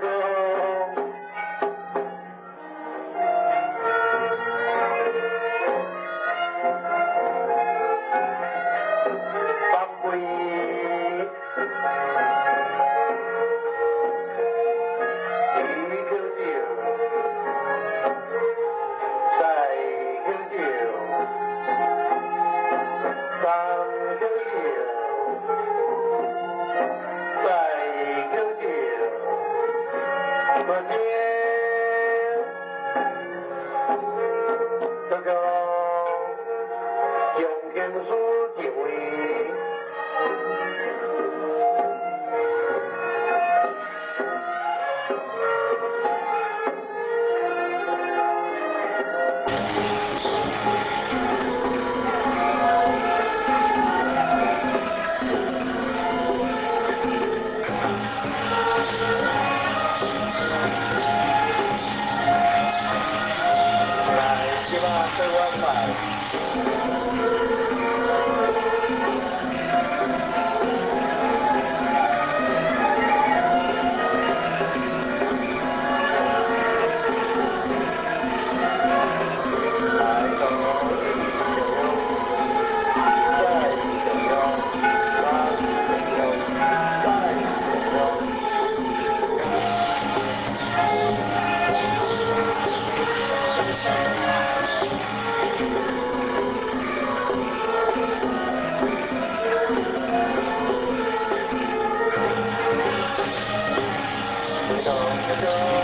go. Amen. Dum.